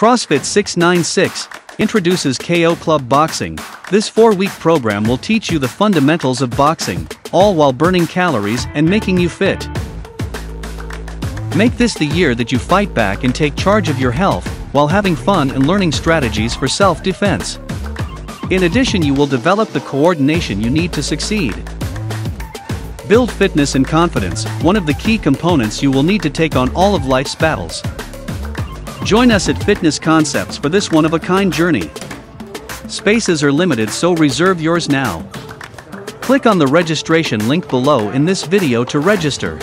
CrossFit 696 introduces KO Club Boxing. This four week program will teach you the fundamentals of boxing, all while burning calories and making you fit. Make this the year that you fight back and take charge of your health, while having fun and learning strategies for self defense. In addition, you will develop the coordination you need to succeed. Build fitness and confidence, one of the key components you will need to take on all of life's battles. Join us at Fitness Concepts for this one of a kind journey. Spaces are limited, so reserve yours now. Click on the registration link below in this video to register.